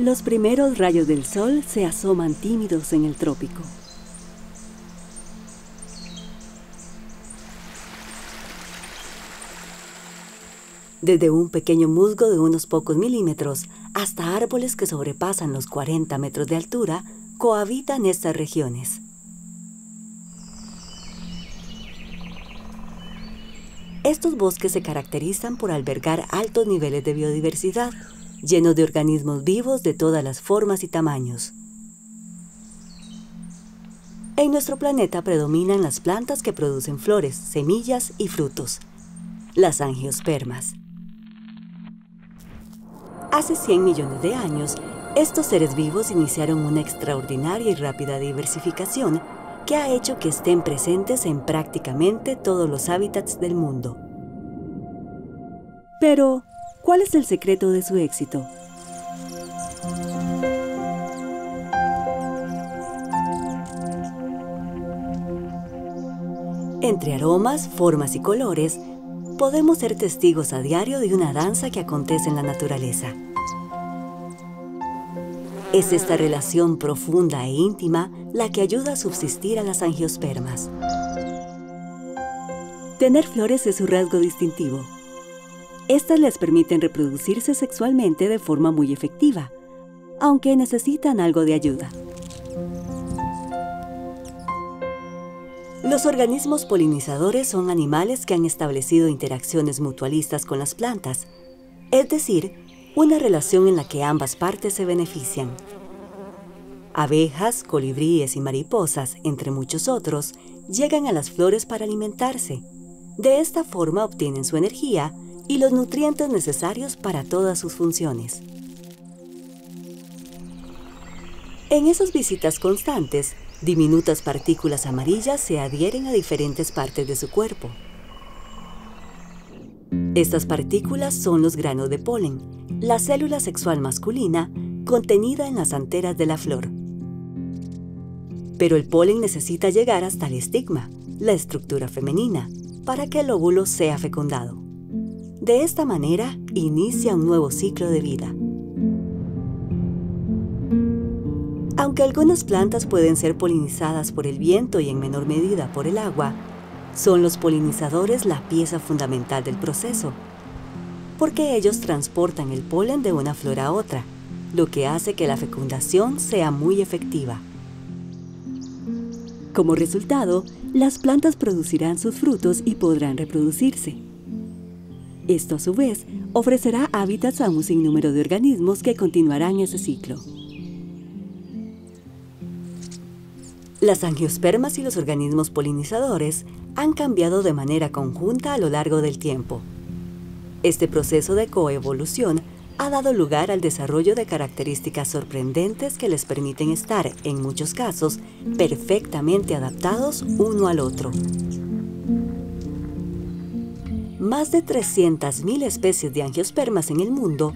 Los primeros rayos del sol se asoman tímidos en el trópico. Desde un pequeño musgo de unos pocos milímetros hasta árboles que sobrepasan los 40 metros de altura, cohabitan estas regiones. Estos bosques se caracterizan por albergar altos niveles de biodiversidad, llenos de organismos vivos de todas las formas y tamaños. En nuestro planeta predominan las plantas que producen flores, semillas y frutos, las angiospermas. Hace 100 millones de años, estos seres vivos iniciaron una extraordinaria y rápida diversificación que ha hecho que estén presentes en prácticamente todos los hábitats del mundo. Pero, ¿cuál es el secreto de su éxito? Entre aromas, formas y colores, podemos ser testigos a diario de una danza que acontece en la naturaleza. Es esta relación profunda e íntima la que ayuda a subsistir a las angiospermas. Tener flores es su rasgo distintivo. Estas les permiten reproducirse sexualmente de forma muy efectiva, aunque necesitan algo de ayuda. Los organismos polinizadores son animales que han establecido interacciones mutualistas con las plantas, es decir, una relación en la que ambas partes se benefician. Abejas, colibríes y mariposas, entre muchos otros, llegan a las flores para alimentarse. De esta forma obtienen su energía y los nutrientes necesarios para todas sus funciones. En esas visitas constantes, Diminutas partículas amarillas se adhieren a diferentes partes de su cuerpo. Estas partículas son los granos de polen, la célula sexual masculina contenida en las anteras de la flor. Pero el polen necesita llegar hasta el estigma, la estructura femenina, para que el óvulo sea fecundado. De esta manera inicia un nuevo ciclo de vida. Aunque algunas plantas pueden ser polinizadas por el viento y en menor medida por el agua, son los polinizadores la pieza fundamental del proceso, porque ellos transportan el polen de una flor a otra, lo que hace que la fecundación sea muy efectiva. Como resultado, las plantas producirán sus frutos y podrán reproducirse. Esto a su vez ofrecerá hábitats a un sinnúmero de organismos que continuarán ese ciclo. Las angiospermas y los organismos polinizadores han cambiado de manera conjunta a lo largo del tiempo. Este proceso de coevolución ha dado lugar al desarrollo de características sorprendentes que les permiten estar, en muchos casos, perfectamente adaptados uno al otro. Más de 300.000 especies de angiospermas en el mundo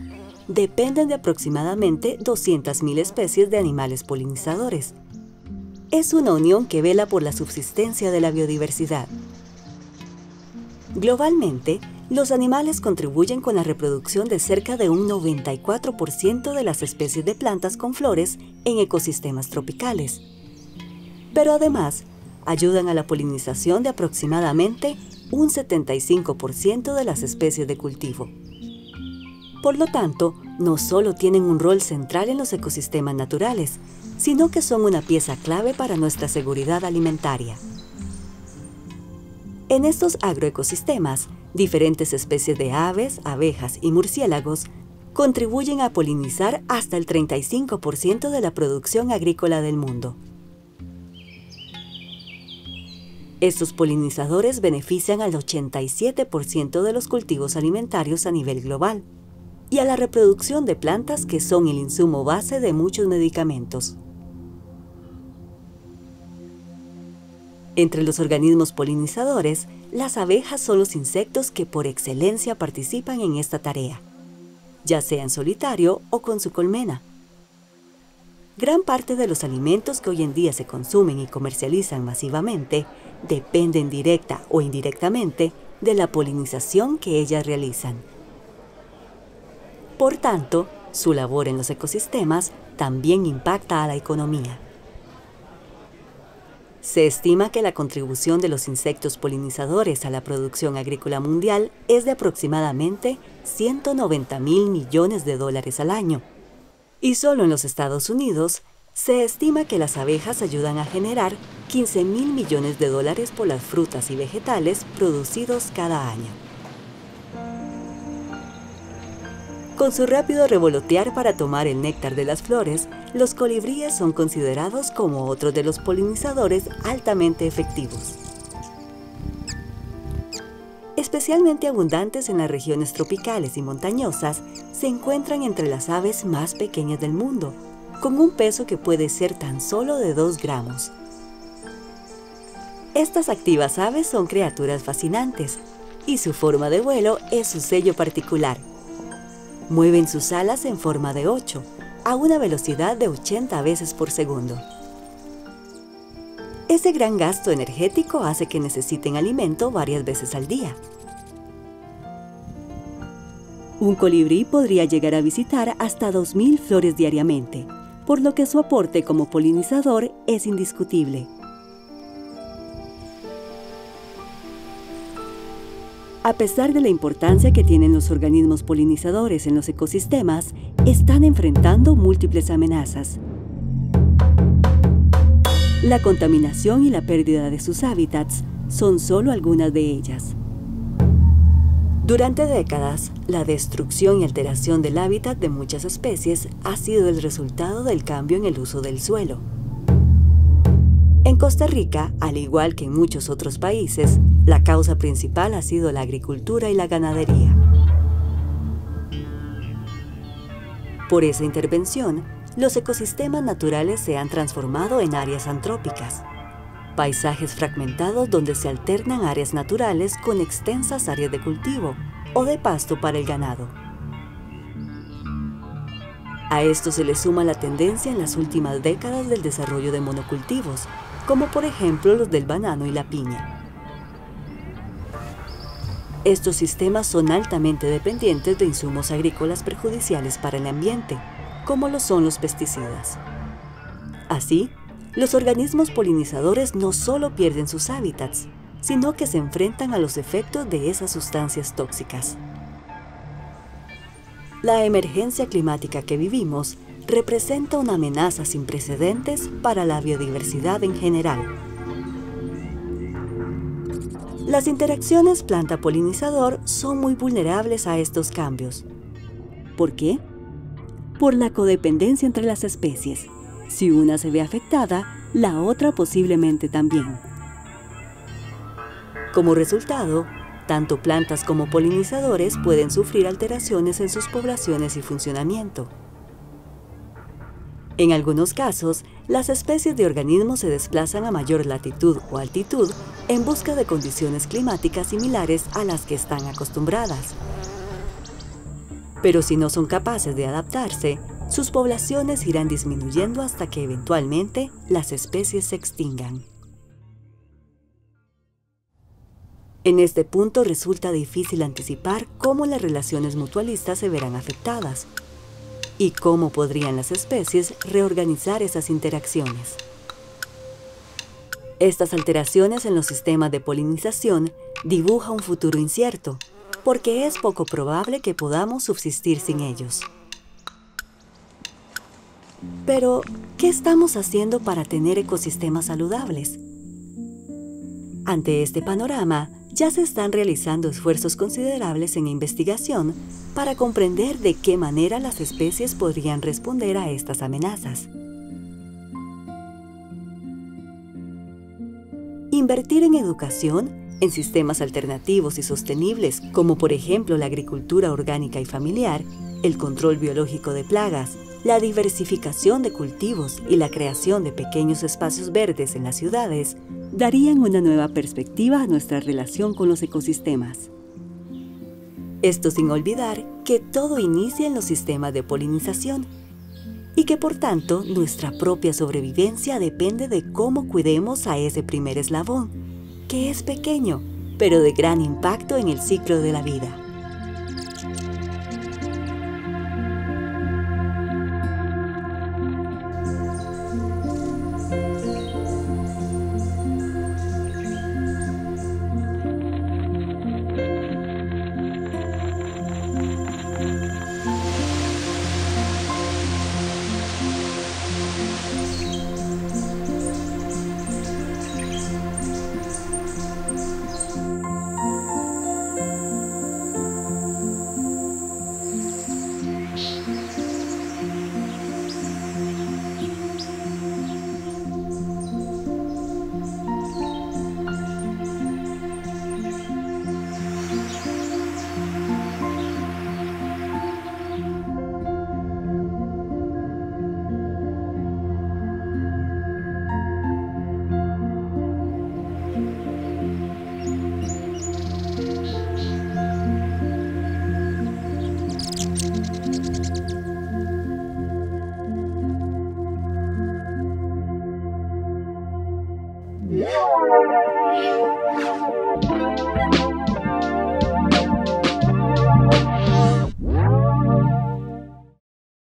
dependen de aproximadamente 200.000 especies de animales polinizadores, es una unión que vela por la subsistencia de la biodiversidad. Globalmente, los animales contribuyen con la reproducción de cerca de un 94% de las especies de plantas con flores en ecosistemas tropicales. Pero además, ayudan a la polinización de aproximadamente un 75% de las especies de cultivo. Por lo tanto, no solo tienen un rol central en los ecosistemas naturales, sino que son una pieza clave para nuestra seguridad alimentaria. En estos agroecosistemas, diferentes especies de aves, abejas y murciélagos contribuyen a polinizar hasta el 35% de la producción agrícola del mundo. Estos polinizadores benefician al 87% de los cultivos alimentarios a nivel global y a la reproducción de plantas que son el insumo base de muchos medicamentos. Entre los organismos polinizadores, las abejas son los insectos que por excelencia participan en esta tarea, ya sea en solitario o con su colmena. Gran parte de los alimentos que hoy en día se consumen y comercializan masivamente dependen directa o indirectamente de la polinización que ellas realizan. Por tanto, Su labor en los ecosistemas también impacta a la economía. Se estima que la contribución de los insectos polinizadores a la producción agrícola mundial es de aproximadamente 190 mil millones de dólares al año. Y solo en los Estados Unidos se estima que las abejas ayudan a generar 15 mil millones de dólares por las frutas y vegetales producidos cada año. Con su rápido revolotear para tomar el néctar de las flores, los colibríes son considerados como otros de los polinizadores altamente efectivos. Especialmente abundantes en las regiones tropicales y montañosas, se encuentran entre las aves más pequeñas del mundo, con un peso que puede ser tan solo de 2 gramos. Estas activas aves son criaturas fascinantes, y su forma de vuelo es su sello particular, Mueven sus alas en forma de 8, a una velocidad de 80 veces por segundo. Ese gran gasto energético hace que necesiten alimento varias veces al día. Un colibrí podría llegar a visitar hasta 2.000 flores diariamente, por lo que su aporte como polinizador es indiscutible. A pesar de la importancia que tienen los organismos polinizadores en los ecosistemas, están enfrentando múltiples amenazas. La contaminación y la pérdida de sus hábitats son solo algunas de ellas. Durante décadas, la destrucción y alteración del hábitat de muchas especies ha sido el resultado del cambio en el uso del suelo. En Costa Rica, al igual que en muchos otros países, la causa principal ha sido la agricultura y la ganadería. Por esa intervención, los ecosistemas naturales se han transformado en áreas antrópicas, paisajes fragmentados donde se alternan áreas naturales con extensas áreas de cultivo o de pasto para el ganado. A esto se le suma la tendencia en las últimas décadas del desarrollo de monocultivos, como por ejemplo los del banano y la piña. Estos sistemas son altamente dependientes de insumos agrícolas perjudiciales para el ambiente, como lo son los pesticidas. Así, los organismos polinizadores no solo pierden sus hábitats, sino que se enfrentan a los efectos de esas sustancias tóxicas. La emergencia climática que vivimos representa una amenaza sin precedentes para la biodiversidad en general. Las interacciones planta-polinizador son muy vulnerables a estos cambios. ¿Por qué? Por la codependencia entre las especies. Si una se ve afectada, la otra posiblemente también. Como resultado, tanto plantas como polinizadores pueden sufrir alteraciones en sus poblaciones y funcionamiento. En algunos casos, las especies de organismos se desplazan a mayor latitud o altitud en busca de condiciones climáticas similares a las que están acostumbradas. Pero si no son capaces de adaptarse, sus poblaciones irán disminuyendo hasta que eventualmente las especies se extingan. En este punto resulta difícil anticipar cómo las relaciones mutualistas se verán afectadas, y cómo podrían las especies reorganizar esas interacciones. Estas alteraciones en los sistemas de polinización dibujan un futuro incierto, porque es poco probable que podamos subsistir sin ellos. Pero, ¿qué estamos haciendo para tener ecosistemas saludables? Ante este panorama, ya se están realizando esfuerzos considerables en investigación para comprender de qué manera las especies podrían responder a estas amenazas. Invertir en educación, en sistemas alternativos y sostenibles, como por ejemplo la agricultura orgánica y familiar, el control biológico de plagas, la diversificación de cultivos y la creación de pequeños espacios verdes en las ciudades darían una nueva perspectiva a nuestra relación con los ecosistemas. Esto sin olvidar que todo inicia en los sistemas de polinización y que por tanto nuestra propia sobrevivencia depende de cómo cuidemos a ese primer eslabón, que es pequeño, pero de gran impacto en el ciclo de la vida.